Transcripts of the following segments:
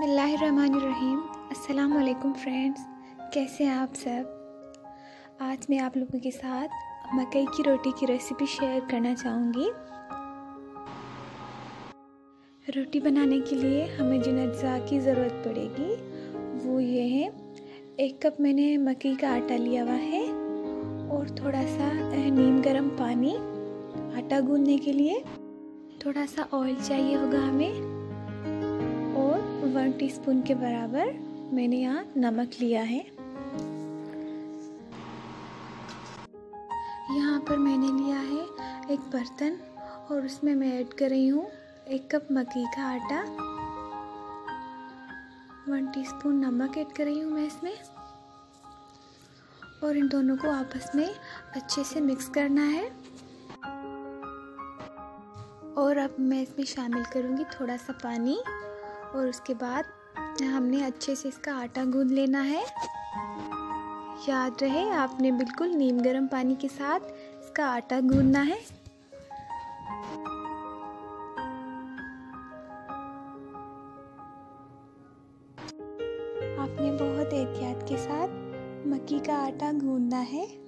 बसमीम अस्सलाम फ्रेंड्स, कैसे हैं आप सब? आज मैं आप लोगों के साथ मकई की रोटी की रेसिपी शेयर करना चाहूँगी। रोटी बनाने के लिए हमें जिन अज्जा की ज़रूरत पड़ेगी, वो ये है। एक कप मैंने मकई का आटा लिया हुआ है और थोड़ा सा नीम गर्म पानी, आटा गूंदने के लिए। थोड़ा सा ऑयल चाहिए होगा हमें। वन टीस्पून के बराबर मैंने यहाँ नमक लिया है। यहाँ पर मैंने लिया है एक बर्तन और उसमें मैं ऐड कर रही हूँ एक कप मकई का आटा। वन टीस्पून नमक ऐड कर रही हूँ मैं इसमें। और इन दोनों को आपस में अच्छे से मिक्स करना है। और अब मैं इसमें शामिल करूँगी थोड़ा सा पानी। और उसके बाद हमने अच्छे से इसका आटा गूंद लेना है। याद रहे, आपने बिल्कुल नीम गर्म पानी के साथ इसका आटा गूंदना है। आपने बहुत एहतियात के साथ मक्की का आटा गूंदना है।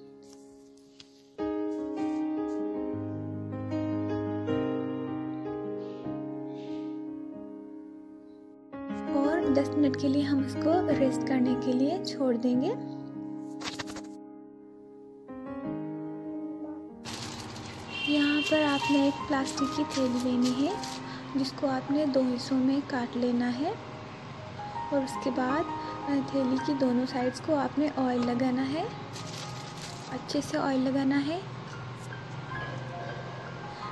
10 मिनट के लिए हम इसको रेस्ट करने के लिए छोड़ देंगे। यहाँ पर आपने एक प्लास्टिक की थैली लेनी है, जिसको आपने दो हिस्सों में काट लेना है। और उसके बाद थैली की दोनों साइड्स को आपने ऑयल लगाना है। अच्छे से ऑयल लगाना है।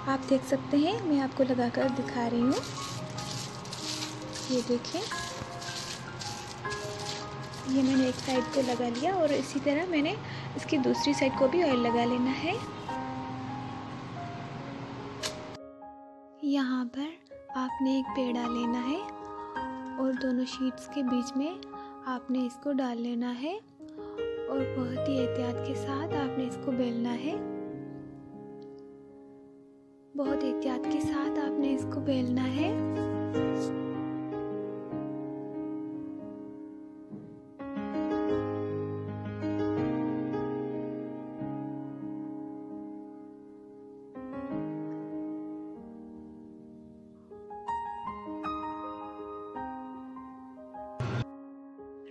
आप देख सकते हैं, मैं आपको लगाकर दिखा रही हूँ। ये देखें। ये मैंने एक साइड को लगा लिया और इसी तरह मैंने इसकी दूसरी साइड को भी ऑयल लगा लेना है। यहाँ पर आपने एक पेड़ा लेना है और दोनों शीट्स के बीच में आपने इसको डाल लेना है और बहुत ही एहतियात के साथ आपने इसको बेलना है। बहुत एहतियात के साथ आपने इसको बेलना है।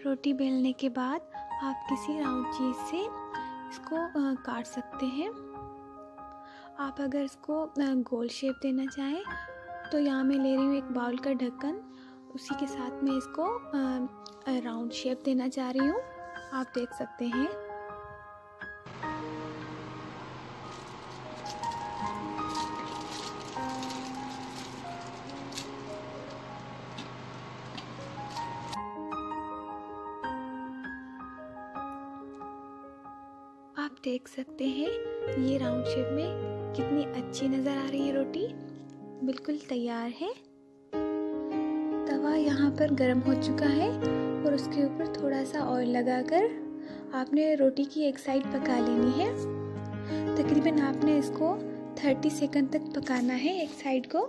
रोटी बेलने के बाद आप किसी राउंड चीज़ से इसको काट सकते हैं। आप अगर इसको गोल शेप देना चाहें तो यहाँ मैं ले रही हूँ एक बाउल का ढक्कन। उसी के साथ मैं इसको राउंड शेप देना चाह रही हूँ। आप देख सकते हैं। देख सकते हैं ये राउंड शेप में कितनी अच्छी नज़र आ रही है रोटी। बिल्कुल तैयार है। तवा यहाँ पर गर्म हो चुका है और उसके ऊपर थोड़ा सा ऑयल लगाकर आपने रोटी की एक साइड पका लेनी है। तकरीबन आपने इसको 30 सेकंड तक पकाना है एक साइड को।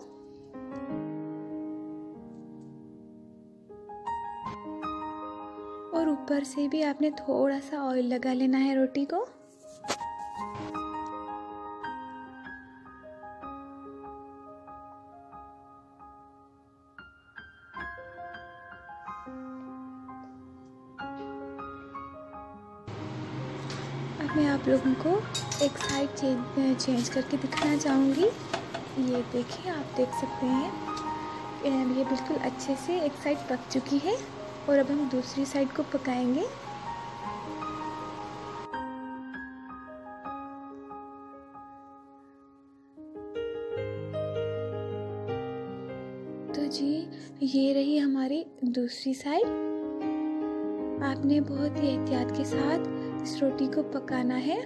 और ऊपर से भी आपने थोड़ा सा ऑयल लगा लेना है रोटी को। मैं आप लोगों को एक साइड चेंज चेंज करके दिखाना चाहूँगी। ये देखिए, आप देख सकते हैं। ये बिल्कुल अच्छे से एक साइड पक चुकी है और अब हम दूसरी साइड को पकाएँगे। तो जी, ये रही हमारी दूसरी साइड आपने बहुत ही एहतियात के साथ इस रोटी को पकाना है।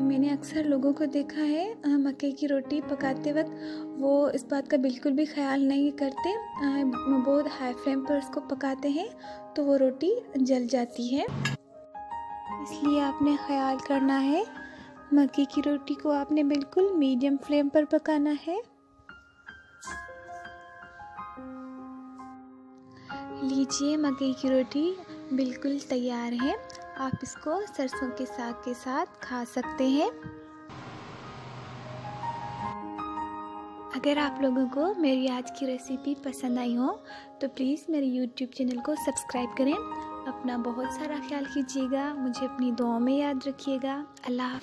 मैंने अक्सर लोगों को देखा है मक्के की रोटी पकाते वक्त वो इस बात का बिल्कुल भी ख्याल नहीं करते। बहुत हाई फ्लेम पर उसको पकाते हैं तो वो रोटी जल जाती है। इसलिए आपने ख्याल करना है, मक्की की रोटी को आपने बिल्कुल मीडियम फ्लेम पर पकाना है। लीजिए मकई की रोटी, बिल्कुल तैयार है। आप इसको सरसों के साग के साथ खा सकते हैं। अगर आप लोगों को मेरी आज की रेसिपी पसंद आई हो तो प्लीज़ मेरे यूट्यूब चैनल को सब्सक्राइब करें। अपना बहुत सारा ख्याल कीजिएगा, मुझे अपनी दुआओं में याद रखिएगा। अल्लाह